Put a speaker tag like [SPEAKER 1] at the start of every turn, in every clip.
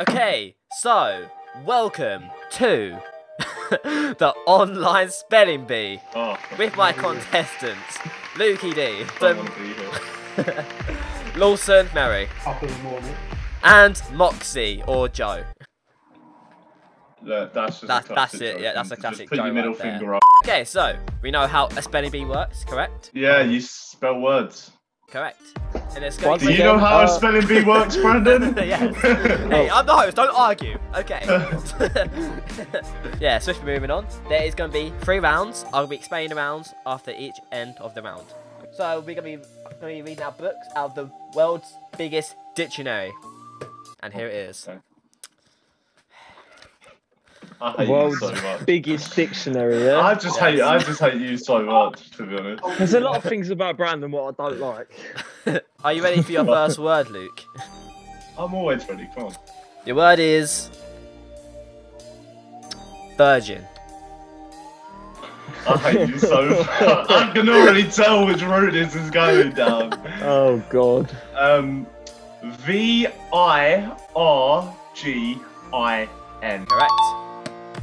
[SPEAKER 1] Okay, so welcome to the online spelling bee
[SPEAKER 2] Oh,
[SPEAKER 1] with my contestants Lukey D, Dom-
[SPEAKER 2] want to be here.
[SPEAKER 1] Lawson, Mary,
[SPEAKER 3] Top of the morning.
[SPEAKER 1] and Moxie or Joe.
[SPEAKER 2] Look, that's just
[SPEAKER 1] That-
[SPEAKER 2] a classic
[SPEAKER 1] that's it,
[SPEAKER 2] joke.
[SPEAKER 1] yeah, that's a
[SPEAKER 2] Just
[SPEAKER 1] classic
[SPEAKER 2] Put your middle
[SPEAKER 1] right
[SPEAKER 2] finger up.
[SPEAKER 1] Okay, so we know how a spelling bee works, correct?
[SPEAKER 2] Yeah, you spell words.
[SPEAKER 1] Correct. And it's
[SPEAKER 4] Once
[SPEAKER 2] Do
[SPEAKER 1] going
[SPEAKER 2] you
[SPEAKER 4] again,
[SPEAKER 2] know how
[SPEAKER 4] uh,
[SPEAKER 2] a spelling bee works, Brandon?
[SPEAKER 1] yes. Hey, I'm the host, don't argue. Okay. yeah, swiftly moving on. There is going to be three rounds. I'll be explaining the rounds after each end of the round. So we're going to be, going to be reading our books out of the world's biggest dictionary. And here it is.
[SPEAKER 2] Okay. I hate
[SPEAKER 4] World's
[SPEAKER 2] you so much.
[SPEAKER 4] biggest dictionary, yeah?
[SPEAKER 2] I just hate. I just hate you so much, to be honest.
[SPEAKER 4] There's a lot of things about Brandon what I don't like.
[SPEAKER 1] Are you ready for your first word, Luke?
[SPEAKER 2] I'm always ready. Come on.
[SPEAKER 1] Your word is virgin.
[SPEAKER 2] I hate you so much. I can already tell which route this is going down.
[SPEAKER 4] Oh god.
[SPEAKER 2] Um, V I R G I N.
[SPEAKER 1] Correct.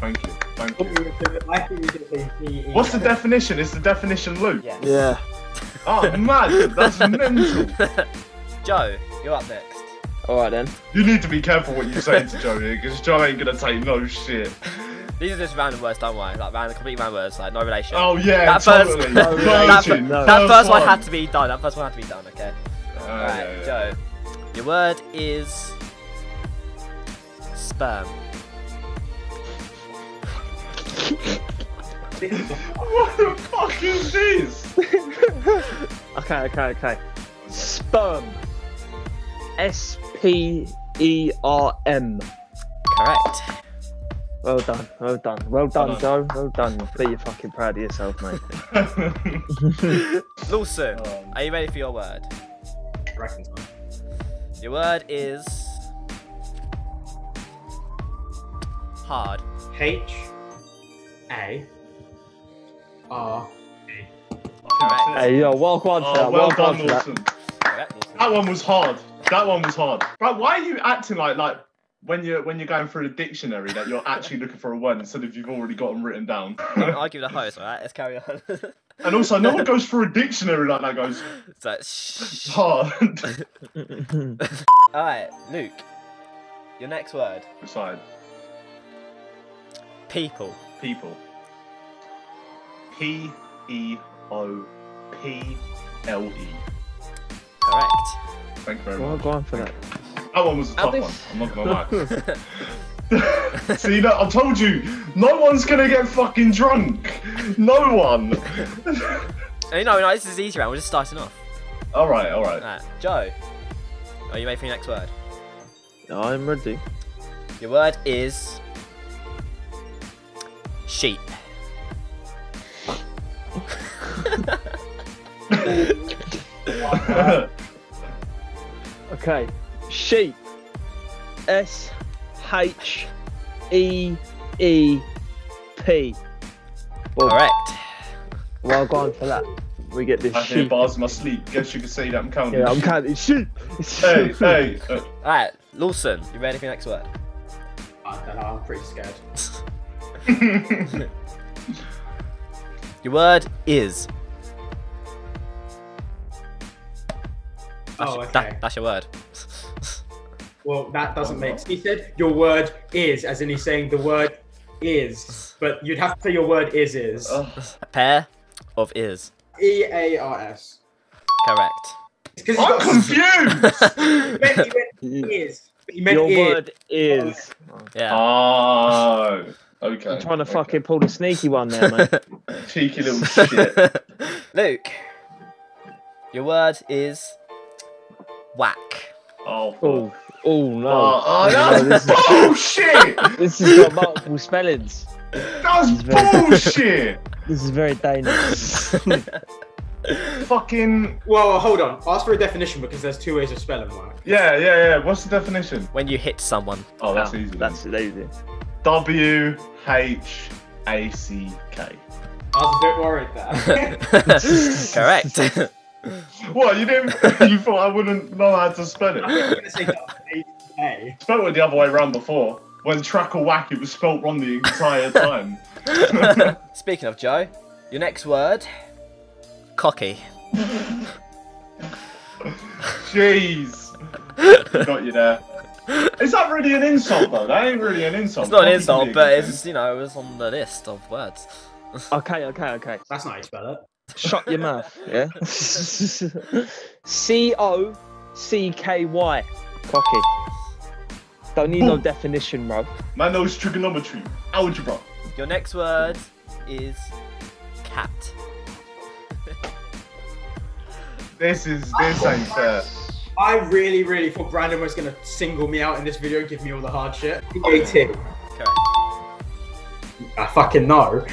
[SPEAKER 2] Thank you. Thank you.
[SPEAKER 3] think we could- I think we could say VE.
[SPEAKER 2] What's the definition? Is the definition Luke?
[SPEAKER 1] Yes.
[SPEAKER 4] Yeah.
[SPEAKER 2] Oh man, that's mental.
[SPEAKER 1] Joe, you're up next.
[SPEAKER 4] Alright then.
[SPEAKER 2] You need to be careful what you say to Joe here, because Joe ain't gonna take no shit.
[SPEAKER 1] These are just random words, don't worry. Like random, complete random words, like no relation.
[SPEAKER 2] Oh yeah,
[SPEAKER 1] That first-
[SPEAKER 2] totally.
[SPEAKER 4] No,
[SPEAKER 1] that,
[SPEAKER 4] no.
[SPEAKER 1] that first one
[SPEAKER 2] one.
[SPEAKER 1] had to be done. That first one had to be done. Okay.
[SPEAKER 2] Ah,
[SPEAKER 1] Alright,
[SPEAKER 2] yeah, yeah.
[SPEAKER 1] Joe. Your word is sperm.
[SPEAKER 2] What the fuck is this?
[SPEAKER 4] Okay, okay, okay. Sperm. S P E R M.
[SPEAKER 1] Correct.
[SPEAKER 4] Well done, well done, well done,
[SPEAKER 2] Well
[SPEAKER 4] Joe. Well done. Be you fucking proud of yourself, mate.
[SPEAKER 1] Lawson,
[SPEAKER 2] Um,
[SPEAKER 1] are you ready for your word?
[SPEAKER 3] Reckon so.
[SPEAKER 1] Your word is hard.
[SPEAKER 3] H A R.
[SPEAKER 1] Correct.
[SPEAKER 4] Hey, yo, well done for
[SPEAKER 2] Oh,
[SPEAKER 4] that.
[SPEAKER 2] well
[SPEAKER 4] Well done
[SPEAKER 2] done,
[SPEAKER 4] for that.
[SPEAKER 1] Correct, Lawson.
[SPEAKER 2] That one was hard. That one was hard. But why are you acting like like when you're when you're going through the dictionary that you're actually looking for a word instead of you've already got them written down?
[SPEAKER 1] I'll give the host, alright? Let's carry on.
[SPEAKER 2] and also, no one goes through a dictionary like that. Goes
[SPEAKER 1] so, shh.
[SPEAKER 2] hard.
[SPEAKER 1] Alright, Luke. Your next word.
[SPEAKER 2] Beside
[SPEAKER 1] People.
[SPEAKER 2] people. P E O P L E.
[SPEAKER 1] Correct.
[SPEAKER 2] Thank you very
[SPEAKER 4] well,
[SPEAKER 2] much.
[SPEAKER 4] go on for that.
[SPEAKER 2] That one was a
[SPEAKER 4] How
[SPEAKER 2] tough one. I'm not gonna lie. See that? I told you, no one's gonna get fucking drunk. No one.
[SPEAKER 1] No, no, this is easy round. We're just starting off.
[SPEAKER 2] all right, all right.
[SPEAKER 1] Alright, Joe. Are you ready for your next word?
[SPEAKER 4] I'm ready.
[SPEAKER 1] Your word is sheep.
[SPEAKER 4] Okay. Sheep. S H E E P. Well,
[SPEAKER 1] Correct.
[SPEAKER 4] well gone for that. We get this
[SPEAKER 2] I hear
[SPEAKER 4] sheep.
[SPEAKER 2] bars in my sleep. Guess you can say that I'm counting.
[SPEAKER 4] Yeah, I'm counting sheep.
[SPEAKER 2] Hey, hey. Uh,
[SPEAKER 1] Alright, Lawson, you ready for your next word?
[SPEAKER 3] I don't know. I'm pretty scared.
[SPEAKER 1] Your word is. That's,
[SPEAKER 3] Oh,
[SPEAKER 1] your-
[SPEAKER 3] okay.
[SPEAKER 1] that- that's your word.
[SPEAKER 3] Well, that doesn't make. Sense. He said your word is, as in he's saying the word is, but you'd have to say your word is is.
[SPEAKER 1] A pair of ears.
[SPEAKER 3] E A R S.
[SPEAKER 1] Correct.
[SPEAKER 3] Because
[SPEAKER 2] I'm confused.
[SPEAKER 3] He meant, he meant is. He meant
[SPEAKER 4] Your
[SPEAKER 3] is.
[SPEAKER 4] word is.
[SPEAKER 1] yeah.
[SPEAKER 2] oh, okay.
[SPEAKER 4] I'm trying to
[SPEAKER 2] okay.
[SPEAKER 4] fucking pull the sneaky one there, mate.
[SPEAKER 2] cheeky little shit.
[SPEAKER 1] Luke, your word is whack.
[SPEAKER 2] Oh.
[SPEAKER 4] Oh, oh no.
[SPEAKER 2] Oh, oh,
[SPEAKER 4] No,
[SPEAKER 2] that's
[SPEAKER 4] this, is,
[SPEAKER 2] bullshit.
[SPEAKER 4] this has got multiple spellings.
[SPEAKER 2] That's bullshit.
[SPEAKER 4] This is very dangerous.
[SPEAKER 2] Fucking
[SPEAKER 3] Well, hold on. Ask for a definition because there's two ways of spelling whack.
[SPEAKER 2] yeah, yeah, yeah. What's the definition?
[SPEAKER 1] when you hit someone.
[SPEAKER 2] Oh, that's
[SPEAKER 4] Ah,
[SPEAKER 2] easy.
[SPEAKER 4] That's easy.
[SPEAKER 2] W H A C K.
[SPEAKER 3] I was a bit worried there.
[SPEAKER 1] Correct.
[SPEAKER 2] What you didn't? you thought I wouldn't know how to spell
[SPEAKER 3] I'm
[SPEAKER 2] it?
[SPEAKER 3] going to say A.
[SPEAKER 2] Spelt it the other way around before. When track or Whack, it was spelt wrong the entire time.
[SPEAKER 1] Speaking of Joe, your next word, cocky.
[SPEAKER 2] Jeez. Got you there. Is that really an insult though? That ain't really an insult.
[SPEAKER 1] It's not an insult,
[SPEAKER 2] can be a
[SPEAKER 1] but
[SPEAKER 2] good
[SPEAKER 1] it's you know it was on the list of words.
[SPEAKER 4] Okay, okay, okay.
[SPEAKER 3] That's not how you spell it.
[SPEAKER 4] Shut your mouth. Yeah. C O C K Y. Cocky. Don't need no definition, bro.
[SPEAKER 2] thing. Man knows trigonometry, algebra.
[SPEAKER 1] Your next word is cat.
[SPEAKER 2] This is this ain't fair.
[SPEAKER 3] I really, really thought Brandon was gonna single me out in this video and give me all the hard shit. Eighteen.
[SPEAKER 1] Correct.
[SPEAKER 3] I fucking know.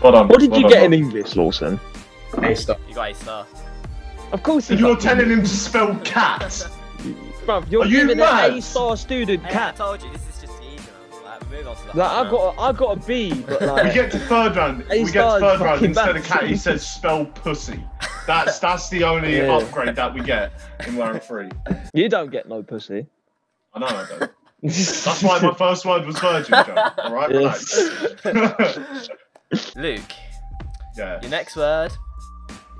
[SPEAKER 2] Hold on.
[SPEAKER 4] What did
[SPEAKER 2] hold
[SPEAKER 4] you
[SPEAKER 2] on,
[SPEAKER 4] get in English, Lawson?
[SPEAKER 3] A star.
[SPEAKER 1] you got a star.
[SPEAKER 4] Of course he
[SPEAKER 2] You're telling him to spell cat.
[SPEAKER 4] Bruv, you're
[SPEAKER 2] Are you
[SPEAKER 4] giving
[SPEAKER 2] mad?
[SPEAKER 4] an A star student
[SPEAKER 1] Hey, I
[SPEAKER 4] cat.
[SPEAKER 1] told you this is Like, move on to the
[SPEAKER 4] Like I got, a, I got a B, but
[SPEAKER 2] We get to third round. We get to third round
[SPEAKER 4] fucking
[SPEAKER 2] instead of cat. He says spell pussy. That's that's the only
[SPEAKER 4] Yeah.
[SPEAKER 2] upgrade that we get in round three.
[SPEAKER 4] you don't get no pussy.
[SPEAKER 2] I know I don't. That's why my first word was virgin, Joe. All right, relax.
[SPEAKER 1] Luke,
[SPEAKER 2] yeah.
[SPEAKER 1] your next word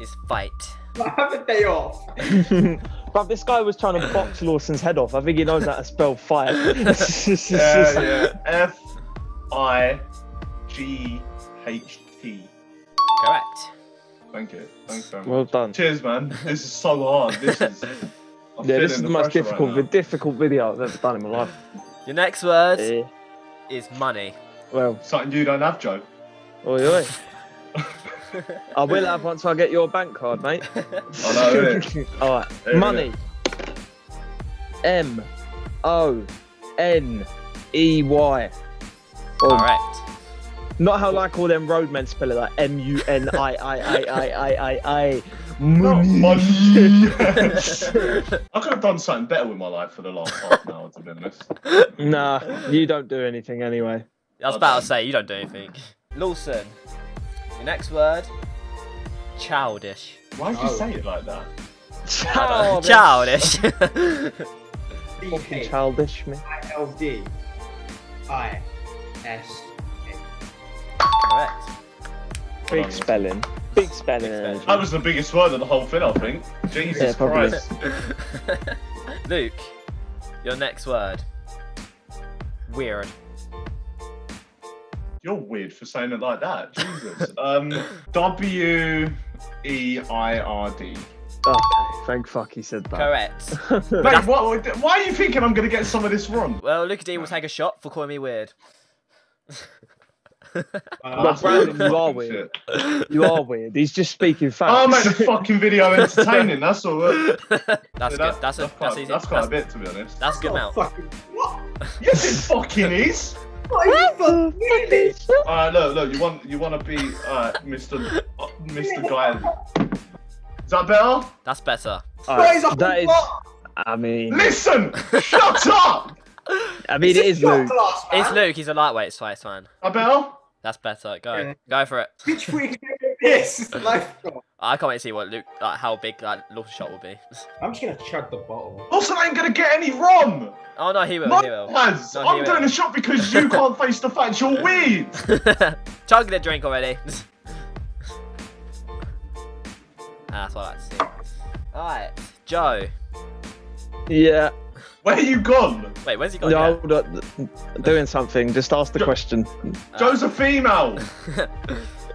[SPEAKER 1] is fight.
[SPEAKER 3] I have a day off.
[SPEAKER 4] Bruv, this guy was trying to box Lawson's head off. I think he knows how to spell fight.
[SPEAKER 2] Yeah, yeah. F I G H T.
[SPEAKER 1] Correct.
[SPEAKER 2] Thank you. Thanks very much.
[SPEAKER 4] Well done.
[SPEAKER 2] Cheers, man. This is so hard. This is. I'm
[SPEAKER 4] Yeah, this is the
[SPEAKER 2] the
[SPEAKER 4] most difficult,
[SPEAKER 2] right
[SPEAKER 4] the difficult video I've ever done in my life.
[SPEAKER 1] Your next word
[SPEAKER 4] Eh,
[SPEAKER 1] is money.
[SPEAKER 4] well,
[SPEAKER 2] Something you don't have, Joe.
[SPEAKER 4] oi, oi. I will have once I get your bank card, mate.
[SPEAKER 2] Oh, I know.
[SPEAKER 4] All right,
[SPEAKER 2] There
[SPEAKER 4] money. M O N E Y. Oh,
[SPEAKER 1] Correct.
[SPEAKER 4] Not how like all them roadmen spell it like M U N I I I I I I I.
[SPEAKER 2] Not
[SPEAKER 4] Money.
[SPEAKER 2] money. I could have done something better with my life for the last half an hour, to be honest.
[SPEAKER 4] Nah, you don't do anything anyway.
[SPEAKER 1] I was about to say you don't do anything. Lawson, your next word, childish.
[SPEAKER 2] Why did you say it like that?
[SPEAKER 4] Childish.
[SPEAKER 1] Childish.
[SPEAKER 4] Fucking childish, me.
[SPEAKER 3] I L D I S
[SPEAKER 1] Correct.
[SPEAKER 4] Big spelling. Big spelling.
[SPEAKER 1] spelling.
[SPEAKER 4] energy.
[SPEAKER 2] That was the biggest word of the whole thing, I think. Jesus
[SPEAKER 4] Yeah, probably.
[SPEAKER 2] Christ.
[SPEAKER 1] Luke, your next word, weird.
[SPEAKER 2] You're weird for saying it like that. Jesus. Um, W E I R D.
[SPEAKER 4] Okay, thank fuck he said that.
[SPEAKER 1] Correct.
[SPEAKER 2] Mate, what, why are you thinking I'm going to get some of this wrong?
[SPEAKER 1] Well, Luke D will take a shot for calling me weird.
[SPEAKER 3] Uh,
[SPEAKER 2] That's
[SPEAKER 4] Brandon, you are
[SPEAKER 2] shit.
[SPEAKER 4] weird. You are weird. He's just speaking facts.
[SPEAKER 2] I'll make the fucking video entertaining, that's all.
[SPEAKER 1] that's
[SPEAKER 2] Yeah,
[SPEAKER 1] good. That's a
[SPEAKER 2] that's,
[SPEAKER 1] that's
[SPEAKER 2] quite,
[SPEAKER 1] easy.
[SPEAKER 2] that's quite
[SPEAKER 1] That's,
[SPEAKER 2] a bit, to be honest.
[SPEAKER 1] that's a good
[SPEAKER 3] oh,
[SPEAKER 1] amount.
[SPEAKER 3] fucking, what?
[SPEAKER 2] Yes, it fucking is.
[SPEAKER 3] What are you fucking really?
[SPEAKER 2] Alright, look, look, you want you want to be uh, Mr. Uh, Mr. Guy. Is that better?
[SPEAKER 1] That's better.
[SPEAKER 4] Alright,
[SPEAKER 3] Guys,
[SPEAKER 4] that is. I mean,
[SPEAKER 2] Listen, shut up.
[SPEAKER 4] I mean, it is Luke.
[SPEAKER 3] class.
[SPEAKER 1] It's Luke. He's a lightweight, so it's fine.
[SPEAKER 2] That better?
[SPEAKER 1] That's better. Go,
[SPEAKER 3] Yeah.
[SPEAKER 1] go for it.
[SPEAKER 3] Which week this? Life.
[SPEAKER 1] I can't wait to see what Luke, like, how big that Lawson shot will be.
[SPEAKER 3] I'm just gonna chug the bottle.
[SPEAKER 2] Also, I ain't gonna get any wrong.
[SPEAKER 1] oh no, he will.
[SPEAKER 2] No,
[SPEAKER 1] He will.
[SPEAKER 2] lads,
[SPEAKER 1] No, he
[SPEAKER 2] I'm
[SPEAKER 1] will.
[SPEAKER 2] doing a shot because you can't face the fact you're weird.
[SPEAKER 1] Chug the drink already. Ah, that's what I like to see. Alright, Joe.
[SPEAKER 4] Yeah.
[SPEAKER 2] Where are you gone?
[SPEAKER 1] Wait, where's he gone?
[SPEAKER 4] No, hold on. doing something. Just ask the
[SPEAKER 2] Jo-
[SPEAKER 4] question.
[SPEAKER 2] Joe's a female.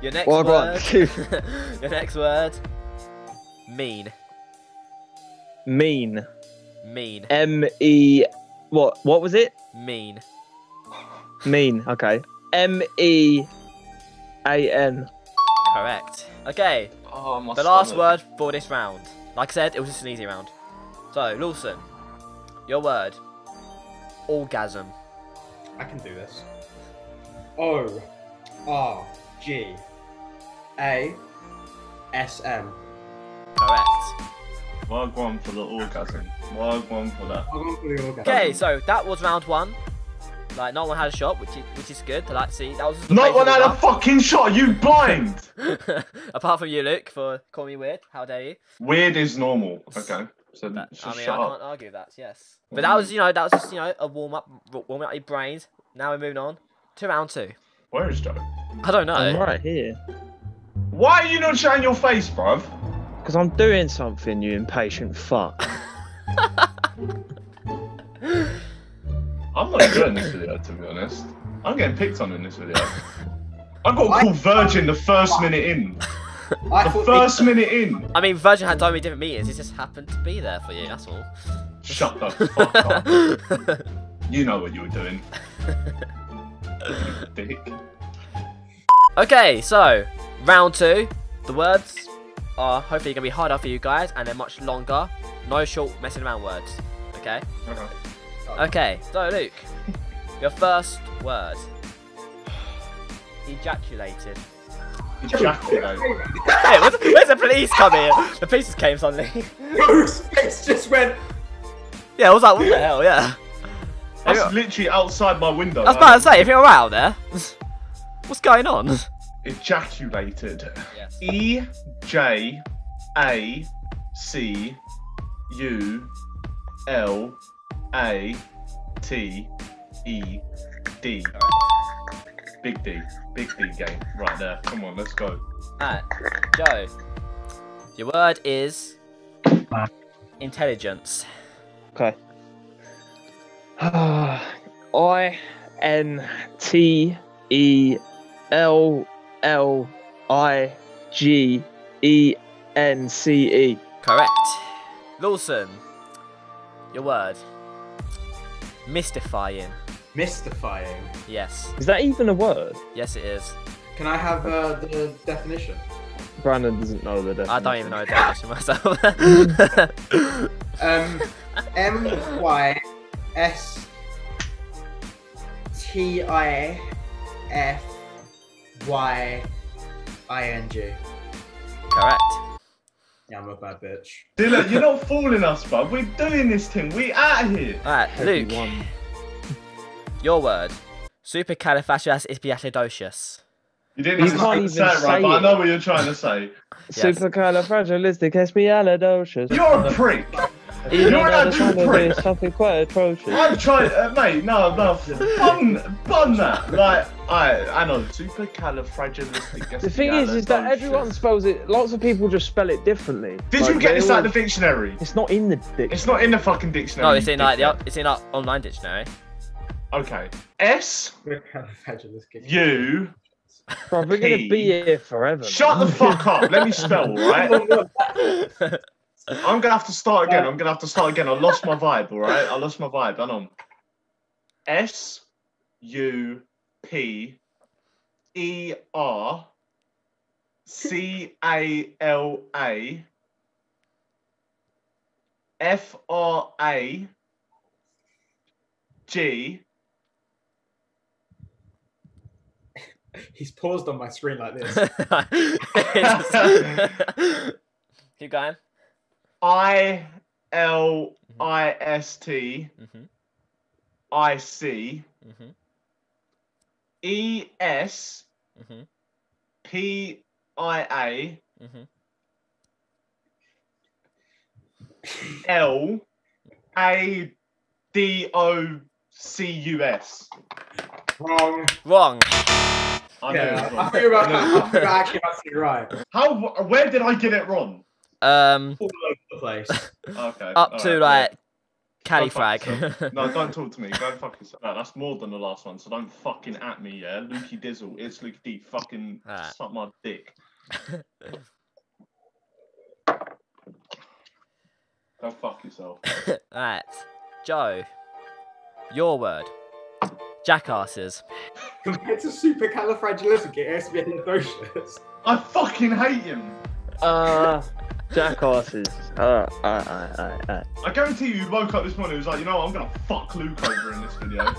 [SPEAKER 1] Your next
[SPEAKER 4] Well,
[SPEAKER 1] word. your next word. Mean.
[SPEAKER 4] Mean.
[SPEAKER 1] Mean.
[SPEAKER 4] M E. What? What was it?
[SPEAKER 1] Mean.
[SPEAKER 4] Mean. Okay. M E A N.
[SPEAKER 1] Correct. Okay,
[SPEAKER 2] Oh, my
[SPEAKER 1] the last word for this round. Like I said, it was just an easy round. So, Lawson, your word. Orgasm.
[SPEAKER 3] I can do this. O R G A S M.
[SPEAKER 1] Correct.
[SPEAKER 2] Wag one for the orgasm. Wag one for that.
[SPEAKER 3] I'm for the orgasm.
[SPEAKER 1] Okay, so that was round one. Like, not one had a shot, which is which is good to like see. That was just
[SPEAKER 2] Not one had a fucking shot. You blind.
[SPEAKER 1] Apart from you, Luke, for calling me weird. How dare you?
[SPEAKER 2] Weird is normal. Okay. So
[SPEAKER 1] That,
[SPEAKER 2] just
[SPEAKER 1] I mean, I
[SPEAKER 2] up.
[SPEAKER 1] can't argue that. Yes, but that mm. was you know that was just you know a warm up, warm up your brains. Now we're moving on to round two.
[SPEAKER 2] Where is Joe?
[SPEAKER 1] I don't know.
[SPEAKER 4] I'm right here.
[SPEAKER 2] Why are you not showing your face, bruv?
[SPEAKER 4] Because I'm doing something, you impatient fuck.
[SPEAKER 2] I'm not enjoying this video, to be honest. I'm getting picked on in this video. I got called virgin the first minute in. The first minute in.
[SPEAKER 1] I mean, Virgin had so many different meetings. It just happened to be there for you. That's all.
[SPEAKER 2] Shut the fuck up. You know what you were doing.
[SPEAKER 1] Okay, so round two. The words are hopefully gonna be harder for you guys, and they're much longer. No short messing around words. Okay.
[SPEAKER 2] Okay.
[SPEAKER 1] Okay. So Luke, your first word. Ejaculated.
[SPEAKER 2] Ejaculate.
[SPEAKER 1] Hey, where's, where's the police coming? The police just came suddenly.
[SPEAKER 3] Joe's face just went.
[SPEAKER 1] yeah, I was like, what the hell? Yeah.
[SPEAKER 2] That's literally outside my window.
[SPEAKER 1] I was about to say, if you're right out there, what's going on?
[SPEAKER 2] Ejaculated.
[SPEAKER 1] Yes.
[SPEAKER 2] E J A C U L A T E D. Big D. Big D game. Right there. Come on, let's go.
[SPEAKER 1] Alright, Joe. Your word is uh, intelligence.
[SPEAKER 4] Okay. I N T E L L I G E N C E.
[SPEAKER 1] Correct. Lawson. Your word. Mystifying.
[SPEAKER 3] Mystifying.
[SPEAKER 1] Yes.
[SPEAKER 4] Is that even a word?
[SPEAKER 1] Yes, it is.
[SPEAKER 3] Can I have uh, the definition?
[SPEAKER 4] Brandon doesn't know the definition.
[SPEAKER 1] I don't even know the definition myself.
[SPEAKER 3] Um, M Y S T I F Y I N G.
[SPEAKER 1] Correct.
[SPEAKER 3] Yeah, I'm a bad bitch.
[SPEAKER 2] Dylan, you're not fooling us, bud. We're doing this thing. We out of here.
[SPEAKER 1] Alright,
[SPEAKER 4] Heavy
[SPEAKER 1] Luke.
[SPEAKER 4] one.
[SPEAKER 1] Your word. Supercalifragilisticexpialidocious.
[SPEAKER 2] You didn't
[SPEAKER 4] You
[SPEAKER 2] even
[SPEAKER 4] can't even
[SPEAKER 2] say it right,
[SPEAKER 4] say
[SPEAKER 2] but I know what you're trying to say.
[SPEAKER 1] Yes.
[SPEAKER 4] Supercalifragilisticexpialidocious.
[SPEAKER 2] You're a prick.
[SPEAKER 4] Even
[SPEAKER 2] You're
[SPEAKER 4] though
[SPEAKER 2] an
[SPEAKER 4] the sound
[SPEAKER 2] prick.
[SPEAKER 4] something quite atrocious.
[SPEAKER 2] I'm trying, uh, mate. No, no, bun, bun that. Like, I, I know. Supercalifragilistic.
[SPEAKER 4] The thing is, is that everyone spells it. Lots of people just spell it differently.
[SPEAKER 2] Did
[SPEAKER 4] Like,
[SPEAKER 2] you get this out of
[SPEAKER 4] always-
[SPEAKER 2] the dictionary?
[SPEAKER 4] It's not in the dictionary.
[SPEAKER 2] It's not in the fucking dictionary.
[SPEAKER 1] No, it's in like the
[SPEAKER 2] dickhead.
[SPEAKER 1] it's in our online dictionary.
[SPEAKER 2] Okay. S
[SPEAKER 3] Supercalifragilistic.
[SPEAKER 4] Bro, we're gonna be here forever.
[SPEAKER 2] Shut the fuck up. Let me spell, right? I'm gonna have to start again. I'm gonna have to start again. I lost my vibe, all right? I lost my vibe. Hang on. S U P E R C A L A F R A G
[SPEAKER 3] He's paused on my screen like this.
[SPEAKER 1] Keep going.
[SPEAKER 2] I L I S T
[SPEAKER 1] Mhm.
[SPEAKER 2] I C
[SPEAKER 1] Mhm.
[SPEAKER 2] E S
[SPEAKER 1] Mhm.
[SPEAKER 2] P I A
[SPEAKER 1] Mhm.
[SPEAKER 2] L A D O C U S.
[SPEAKER 3] Wrong.
[SPEAKER 1] Wrong.
[SPEAKER 2] I knew it was
[SPEAKER 3] Yeah, I think about
[SPEAKER 2] I
[SPEAKER 3] I think I actually got it right.
[SPEAKER 2] How? Where did I get it wrong?
[SPEAKER 1] Um,
[SPEAKER 3] All over the place.
[SPEAKER 2] Okay.
[SPEAKER 1] up to
[SPEAKER 2] alright,
[SPEAKER 1] like
[SPEAKER 2] Go fuck
[SPEAKER 1] Califrag.
[SPEAKER 2] No, don't talk to me. Go fuck yourself. No, that's more than the last one, so don't fucking at me, yeah? Lukey Dizzle, it's Lukey D. Fucking
[SPEAKER 1] Alright.
[SPEAKER 2] suck my dick. Go fuck yourself.
[SPEAKER 1] Alright, Joe. Your word. Jackasses.
[SPEAKER 3] Compared to supercalifragilisticexpialidocious.
[SPEAKER 2] I fucking hate him.
[SPEAKER 4] Uh, jackasses. Uh, I, I, I, I.
[SPEAKER 2] I guarantee you, he woke up this morning and was like, you know what, I'm gonna fuck Luke over in this video.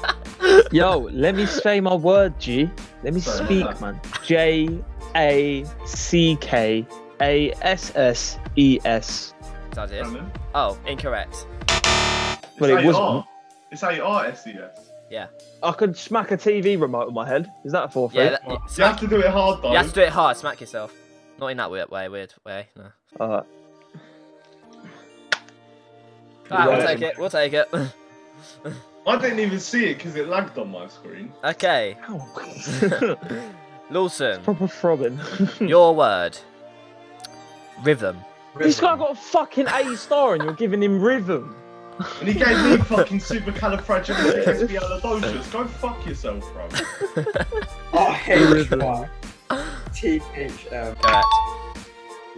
[SPEAKER 4] Yo, let me say my word, G. Let me
[SPEAKER 2] Sorry,
[SPEAKER 4] speak,
[SPEAKER 2] what's
[SPEAKER 4] man. J A C K A S S E S.
[SPEAKER 1] Does it?
[SPEAKER 2] Brandon.
[SPEAKER 1] Oh, incorrect.
[SPEAKER 2] It's
[SPEAKER 4] But it wasn't.
[SPEAKER 2] It's how you are, SES.
[SPEAKER 4] I could smack a TV remote with my head. Is that a forfeit?
[SPEAKER 1] Yeah, that,
[SPEAKER 2] Well, you
[SPEAKER 1] smack,
[SPEAKER 2] have to do it hard though.
[SPEAKER 1] you have to do it hard. Smack yourself. Not in that weird way. Weird way. No.
[SPEAKER 4] Uh, Alright.
[SPEAKER 1] Alright, we'll take it. We'll take it.
[SPEAKER 2] I didn't even see it because it lagged on my screen.
[SPEAKER 1] Okay,
[SPEAKER 4] Ow.
[SPEAKER 1] Lawson,
[SPEAKER 4] Proper throbbing.
[SPEAKER 1] your word. Rhythm.
[SPEAKER 4] this guy got a fucking A star and you're giving him rhythm.
[SPEAKER 2] And he gave me fucking supercalifragilisticexpialidocious. Go fuck yourself, bro.
[SPEAKER 3] R H Y T H M.
[SPEAKER 1] Correct.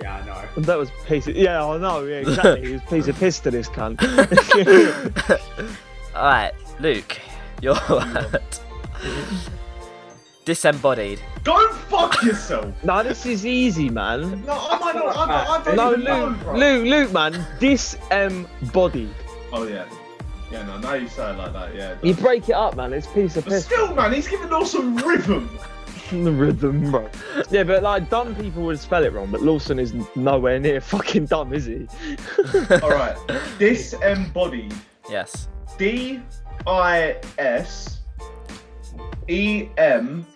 [SPEAKER 3] Yeah, I know.
[SPEAKER 4] And that was piece of yeah, I know, yeah, exactly. He was piece of piss to this cunt.
[SPEAKER 1] Alright, Luke, your word. Disembodied.
[SPEAKER 2] Go fuck yourself.
[SPEAKER 4] no, this is easy, man.
[SPEAKER 2] No, I might not. I don't, I don't
[SPEAKER 4] No,
[SPEAKER 2] even know,
[SPEAKER 4] Luke,
[SPEAKER 2] bro.
[SPEAKER 4] Luke, Luke, man, disembodied.
[SPEAKER 2] Oh yeah. Yeah, no, now you say it like that, yeah.
[SPEAKER 4] You break it up, man. It's a piece of
[SPEAKER 2] But
[SPEAKER 4] piss.
[SPEAKER 2] still, man, he's giving us some rhythm.
[SPEAKER 4] The rhythm, bro. Yeah, but like dumb people would spell it wrong, but Lawson is nowhere near fucking dumb, is he?
[SPEAKER 2] All right. Disembodied.
[SPEAKER 1] Yes.
[SPEAKER 2] D I S E M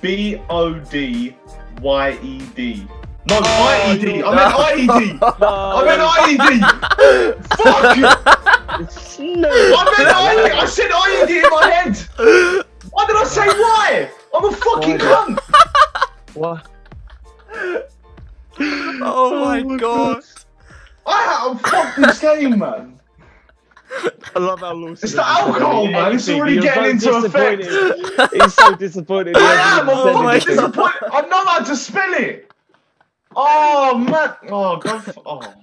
[SPEAKER 2] B O D Y E D. No, oh, I E D. I meant I E D. I meant I E D. Fuck!
[SPEAKER 4] It's slow.
[SPEAKER 2] I meant I E D. I said I E D in my head. Why did I say why? I'm a fucking
[SPEAKER 4] Why?
[SPEAKER 2] cunt.
[SPEAKER 4] What?
[SPEAKER 1] Oh, oh my
[SPEAKER 4] my
[SPEAKER 1] god.
[SPEAKER 2] I have fucked this game, man.
[SPEAKER 4] I love how Lawson.
[SPEAKER 2] It's the alcohol, man. It's already getting into effect.
[SPEAKER 4] effect. He's so disappointed.
[SPEAKER 2] I
[SPEAKER 4] hasn't
[SPEAKER 2] am. I'm fucking disappointed. I know how to spell it. Oh man. Oh god. Oh.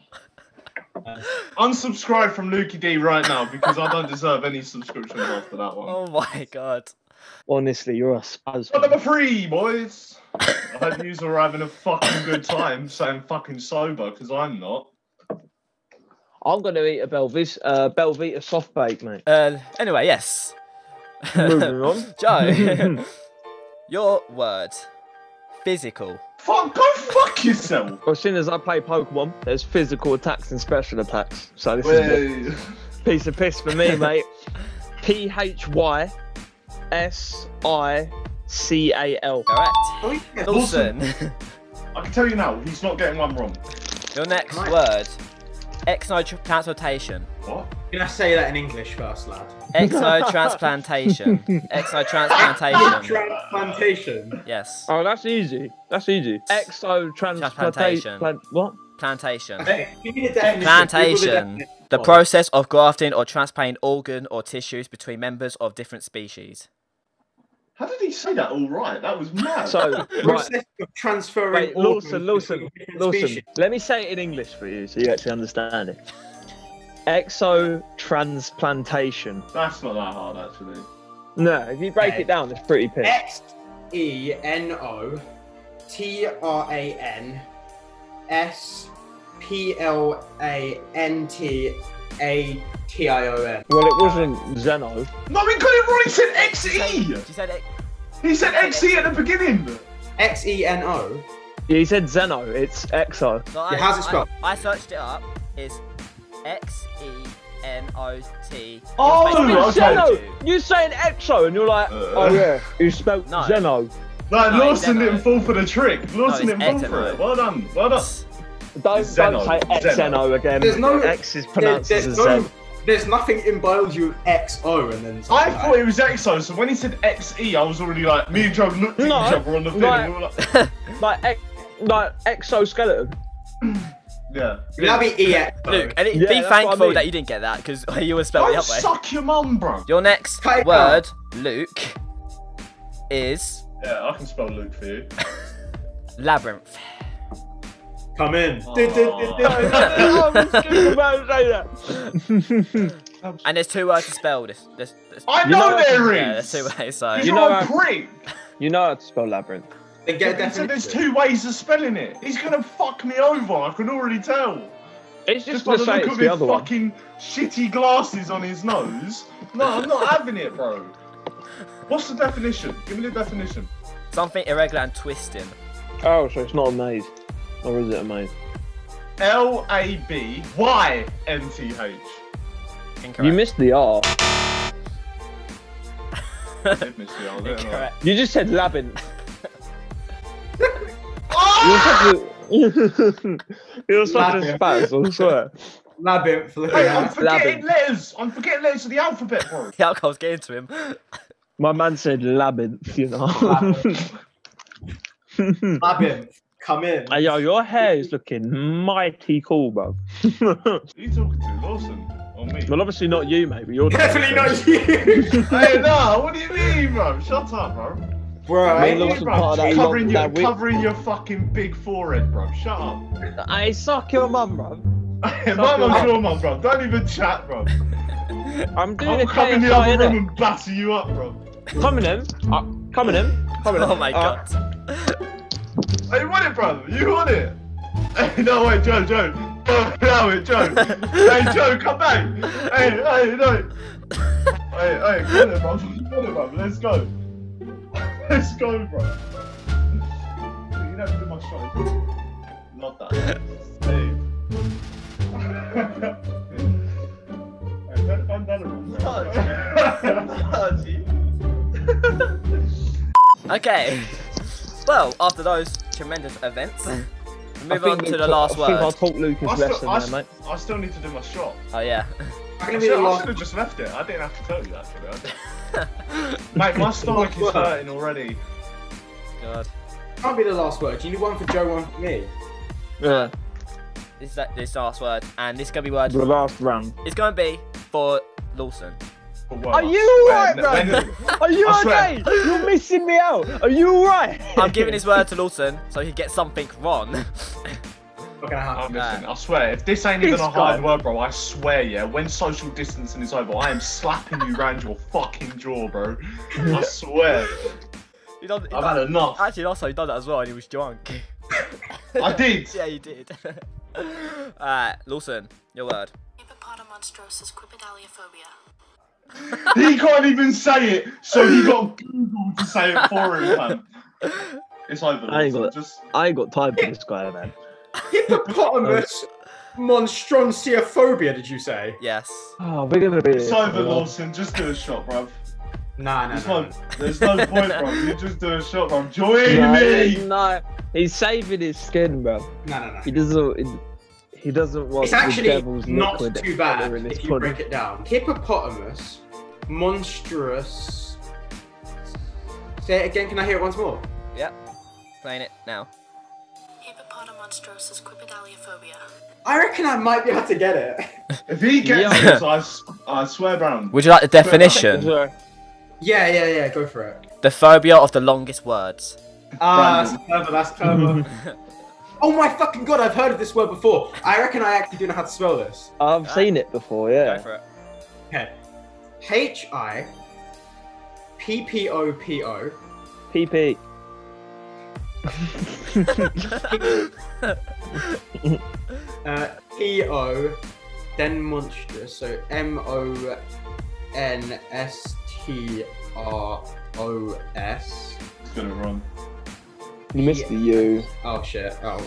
[SPEAKER 2] Unsubscribe from Lukey D right now because I don't deserve any subscriptions after that one.
[SPEAKER 1] Oh my god.
[SPEAKER 4] Honestly, you're a spaz.
[SPEAKER 2] But number three, boys. I hope you are having a fucking good time saying fucking sober because I'm not.
[SPEAKER 4] I'm gonna eat a Belvis, uh, Belvita soft bake, mate.
[SPEAKER 1] Uh, anyway, yes.
[SPEAKER 4] Moving on.
[SPEAKER 1] Joe, your word. Physical.
[SPEAKER 2] Fuck, go fuck yourself.
[SPEAKER 4] Well, as soon as I play Pokemon, there's physical attacks and special attacks. So this is a piece of piss for me, mate. P H Y S I C A L.
[SPEAKER 1] Correct.
[SPEAKER 3] Oh, yeah.
[SPEAKER 1] Lawson,
[SPEAKER 2] I can tell you now, he's not getting one wrong.
[SPEAKER 1] your next
[SPEAKER 3] Right.
[SPEAKER 1] word. Exotransplantation.
[SPEAKER 2] What?
[SPEAKER 3] Can I say that in English first, lad?
[SPEAKER 1] Exotransplantation. Exotransplantation.
[SPEAKER 3] Transplantation.
[SPEAKER 1] Yes.
[SPEAKER 4] Oh, that's easy. That's easy. Exo
[SPEAKER 1] Transplantation.
[SPEAKER 4] transplantation. What?
[SPEAKER 1] Plantation.
[SPEAKER 3] Hey, give the.
[SPEAKER 1] Plantation.
[SPEAKER 3] The.
[SPEAKER 1] The process of grafting or transplanting organ or tissues between members of different species.
[SPEAKER 2] How did he say that all right? That was mad.
[SPEAKER 4] So, right.
[SPEAKER 3] Transferring
[SPEAKER 4] Wait, Lawson, Lawson, Lawson. Let me say it in English for you so you actually understand it. Exo transplantation.
[SPEAKER 2] That's not that hard, actually.
[SPEAKER 4] No, if you break
[SPEAKER 3] Okay.
[SPEAKER 4] it down, it's pretty piss.
[SPEAKER 3] X E N O T R A N S P L A N T A T I O N.
[SPEAKER 4] Well, it wasn't Zeno.
[SPEAKER 2] No, he got it wrong. He said
[SPEAKER 1] She said,
[SPEAKER 2] XE.
[SPEAKER 1] she said it.
[SPEAKER 2] He said XE at the beginning.
[SPEAKER 3] X E N O.
[SPEAKER 4] Yeah, he said Zeno. It's Exo.
[SPEAKER 1] So I,
[SPEAKER 3] Yeah, how's it spelled?
[SPEAKER 1] I, searched it up. It's X E N O T.
[SPEAKER 2] Oh,
[SPEAKER 1] Your face-
[SPEAKER 2] okay.
[SPEAKER 4] Zeno! You're saying Exo, and you're like,
[SPEAKER 2] Uh.
[SPEAKER 4] oh yeah, you spelled
[SPEAKER 1] No.
[SPEAKER 4] Zeno.
[SPEAKER 2] No,
[SPEAKER 1] No,
[SPEAKER 2] Lawson didn't fall for the trick. Lawson
[SPEAKER 1] it's
[SPEAKER 2] didn't fall for it. Well done. Well done.
[SPEAKER 4] Don't,
[SPEAKER 2] Zeno.
[SPEAKER 4] don't say
[SPEAKER 2] Zeno.
[SPEAKER 4] Again.
[SPEAKER 3] There's no-
[SPEAKER 4] X is
[SPEAKER 3] There-
[SPEAKER 4] pronounced
[SPEAKER 3] there's,
[SPEAKER 4] as a
[SPEAKER 3] no,
[SPEAKER 4] Z.
[SPEAKER 3] there's nothing in biology with X O and then
[SPEAKER 2] I
[SPEAKER 3] something
[SPEAKER 2] thought it was XO, so when he said XE, I was already like, me and Joe looked at
[SPEAKER 4] No,
[SPEAKER 2] each other on the thing.
[SPEAKER 4] right.
[SPEAKER 2] And we were like,
[SPEAKER 4] Like, ex- like exoskeleton.
[SPEAKER 2] yeah.
[SPEAKER 3] That'd be E X O.
[SPEAKER 1] Luke, and it,
[SPEAKER 4] Yeah,
[SPEAKER 1] be
[SPEAKER 4] that's what I
[SPEAKER 1] thankful
[SPEAKER 4] mean.
[SPEAKER 1] that you didn't get that because you were spelled it
[SPEAKER 2] Go
[SPEAKER 1] the other way.
[SPEAKER 2] suck your mum, bro.
[SPEAKER 1] Your next
[SPEAKER 3] Cut
[SPEAKER 1] word, Luke, is
[SPEAKER 2] Yeah, I can spell Luke for you.
[SPEAKER 1] labyrinth.
[SPEAKER 4] say in.
[SPEAKER 1] And there's two ways to spell this. this, this
[SPEAKER 2] I
[SPEAKER 4] You
[SPEAKER 2] know,
[SPEAKER 4] know-
[SPEAKER 2] there
[SPEAKER 1] yeah,
[SPEAKER 2] is.
[SPEAKER 1] there's two ways. So
[SPEAKER 2] You're
[SPEAKER 4] You know
[SPEAKER 2] a
[SPEAKER 4] how-
[SPEAKER 2] prick.
[SPEAKER 4] you know how to spell labyrinth.
[SPEAKER 3] Then get a
[SPEAKER 2] said there's two ways of spelling it. He's gonna fuck me over. I can already tell.
[SPEAKER 4] It's
[SPEAKER 2] Just
[SPEAKER 4] just
[SPEAKER 2] by
[SPEAKER 4] to
[SPEAKER 2] the
[SPEAKER 4] say
[SPEAKER 2] look of
[SPEAKER 4] the
[SPEAKER 2] his
[SPEAKER 4] other one.
[SPEAKER 2] fucking shitty glasses on his nose. No, I'm not having it, bro. What's the definition? Give me the definition.
[SPEAKER 1] something irregular and twisting.
[SPEAKER 4] Oh, so it's not a maze. Or is it a maze?
[SPEAKER 2] L A B Y N T H.
[SPEAKER 1] Incorrect.
[SPEAKER 4] You missed the R.
[SPEAKER 2] I did miss the R, didn't I?
[SPEAKER 1] Incorrect.
[SPEAKER 4] You just said labyrinth. Ah!
[SPEAKER 2] Oh!
[SPEAKER 4] You're such a... You're such a
[SPEAKER 3] Labyrinth.
[SPEAKER 4] spaz, I swear.
[SPEAKER 3] Labyrinth.
[SPEAKER 2] Hey, I'm
[SPEAKER 3] that.
[SPEAKER 2] forgetting letters. I'm forgetting letters of the alphabet, bro.
[SPEAKER 1] The alcohol's getting to him.
[SPEAKER 4] My man said labyrinth, you know.
[SPEAKER 3] Labyrinth. Labyrinth. Come in.
[SPEAKER 4] hey, yo, your hair is looking mighty cool, bro.
[SPEAKER 2] Who are you talking to, Lawson or me?
[SPEAKER 4] well, obviously not you, mate, but you're
[SPEAKER 3] Definitely not you.
[SPEAKER 2] hey, no, what do you mean, bro? Shut up, bro.
[SPEAKER 3] Bro,
[SPEAKER 4] Me
[SPEAKER 2] Hey, you,
[SPEAKER 4] Lawson
[SPEAKER 2] bro,
[SPEAKER 4] part of that
[SPEAKER 2] covering
[SPEAKER 4] long-
[SPEAKER 2] your
[SPEAKER 4] that
[SPEAKER 2] covering your fucking big forehead, bro. Shut up.
[SPEAKER 4] I suck your mum, bro.
[SPEAKER 2] My mum's your mum, bro. Don't even chat, bro.
[SPEAKER 4] I'm doing
[SPEAKER 2] I'll come in the other room and batter you up, bro.
[SPEAKER 4] Coming in. Uh, coming in. Coming in.
[SPEAKER 1] Oh my
[SPEAKER 4] Uh,
[SPEAKER 1] god.
[SPEAKER 2] Hey, you want it, brother? You want it? Hey, no, wait, Joe, Joe. No, no, wait, Joe. hey, Joe, come back. Hey, hey, no. Hey, hey, come on, bro. Come on, bro. Let's go. Let's go, bro. You never do my shot. Love that. Steve. hey, don't come down, bro.
[SPEAKER 1] Okay. Well, after those tremendous events,
[SPEAKER 4] I
[SPEAKER 1] move
[SPEAKER 4] think
[SPEAKER 1] on to the
[SPEAKER 4] taught-
[SPEAKER 1] last
[SPEAKER 4] I think I
[SPEAKER 1] word.
[SPEAKER 4] taught Lucas
[SPEAKER 2] I still,
[SPEAKER 4] lesson
[SPEAKER 2] I,
[SPEAKER 4] there, mate.
[SPEAKER 2] s- I still need to do my shot.
[SPEAKER 1] Oh yeah.
[SPEAKER 3] I'm
[SPEAKER 2] I
[SPEAKER 3] be
[SPEAKER 2] should,
[SPEAKER 3] the
[SPEAKER 2] I
[SPEAKER 3] last.
[SPEAKER 2] should have just left it. I didn't have to tell you actually. I didn't. Mate, my stomach is hurting already.
[SPEAKER 1] God.
[SPEAKER 3] Can't be the last word. You need one for Joe, one for me.
[SPEAKER 4] Yeah,
[SPEAKER 1] This is that this last word, and this gonna be word.
[SPEAKER 4] the last round.
[SPEAKER 1] It's gonna be for Lawson.
[SPEAKER 2] For what?
[SPEAKER 4] Are you alright, bro? Are you
[SPEAKER 2] I
[SPEAKER 4] okay? You're missing me out. Are you alright?
[SPEAKER 1] I'm giving his word to Lawson so he gets something wrong.
[SPEAKER 3] Not gonna happen.
[SPEAKER 2] I'm listening. I swear, if this ain't
[SPEAKER 4] This
[SPEAKER 2] even a hard
[SPEAKER 4] guy.
[SPEAKER 2] word, bro, I swear, yeah, when social distancing is over, I am slapping you round your fucking jaw, bro. I swear.
[SPEAKER 1] he done, he
[SPEAKER 2] I've
[SPEAKER 1] done-
[SPEAKER 2] had enough.
[SPEAKER 1] Actually, also he done that as well, and he was drunk.
[SPEAKER 2] I did.
[SPEAKER 1] yeah, you did. Alright, Lawson, your word.
[SPEAKER 5] Hippopotomonstrosesquippedaliophobia.
[SPEAKER 2] He can't even say it, so he got Google to say it for him, man. It's over.
[SPEAKER 4] I ain't got-
[SPEAKER 2] Just
[SPEAKER 4] I ain't got time for this guy, man.
[SPEAKER 3] Hippopotamus um, monstronsiophobia, did you say?
[SPEAKER 1] Yes.
[SPEAKER 4] Oh, we're gonna be.
[SPEAKER 2] it's over, Lawson. Just do a shot, bro.
[SPEAKER 3] Nah, nah,
[SPEAKER 2] There's
[SPEAKER 3] nah.
[SPEAKER 2] no, there's no point, bro. You just do a shot, bro. Join
[SPEAKER 4] No,
[SPEAKER 2] me.
[SPEAKER 4] no, he's saving his skin, bro.
[SPEAKER 3] No, no, no.
[SPEAKER 4] He doesn't. He, he doesn't want
[SPEAKER 3] It's
[SPEAKER 4] the
[SPEAKER 3] actually
[SPEAKER 4] devil's
[SPEAKER 3] not too bad if you
[SPEAKER 4] pudding.
[SPEAKER 3] break it down. Hippopotamus, monstrous. Say it again. Can I hear it once more?
[SPEAKER 1] Yep. Playing it now.
[SPEAKER 5] Hippopotomonstrosesquippedaliophobia.
[SPEAKER 3] I reckon I might be able to get it.
[SPEAKER 2] If he gets
[SPEAKER 4] Yeah.
[SPEAKER 2] this, I, s- I swear, Brown.
[SPEAKER 1] Would you like the definition?
[SPEAKER 3] Yeah, yeah, yeah. Go for it.
[SPEAKER 1] The phobia of the longest words.
[SPEAKER 3] Ah, that's clever. That's clever. oh my fucking god! I've heard of this word before. I reckon I actually do know how to spell this.
[SPEAKER 4] I've seen it before,
[SPEAKER 1] Go
[SPEAKER 4] yeah.
[SPEAKER 1] for it.
[SPEAKER 3] Okay. H I P P O P O
[SPEAKER 4] PP.
[SPEAKER 3] uh, P O then monstrous. So M O N S T R O S.
[SPEAKER 2] It's gonna run.
[SPEAKER 4] You missed the U.
[SPEAKER 3] Oh shit. Oh.